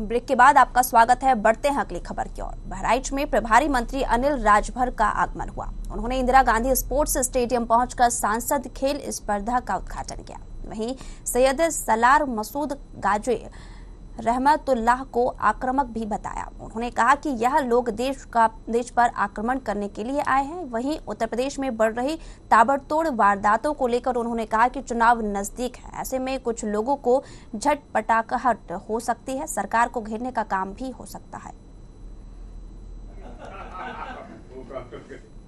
Break के बाद आपका स्वागत है, बढ़ते हैं अगली खबर की ओर। बहराइच में प्रभारी मंत्री अनिल राजभर का आगमन हुआ। उन्होंने इंदिरा गांधी स्पोर्ट्स स्टेडियम पहुंचकर सांसद खेल स्पर्धा का उद्घाटन किया। वहीं सैयद सलार मसूद गाजे रहमतुल्लाह को आक्रामक भी बताया। उन्होंने कहा कि यह लोग देश का, देश पर आक्रमण करने के लिए आए हैं। वहीं उत्तर प्रदेश में बढ़ रही ताबड़तोड़ वारदातों को लेकर उन्होंने कहा कि चुनाव नज़दीक है। ऐसे में कुछ लोगों को झटपटाकहट हो सकती है। सरकार को घेरने का काम भी हो सकता है।